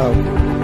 out.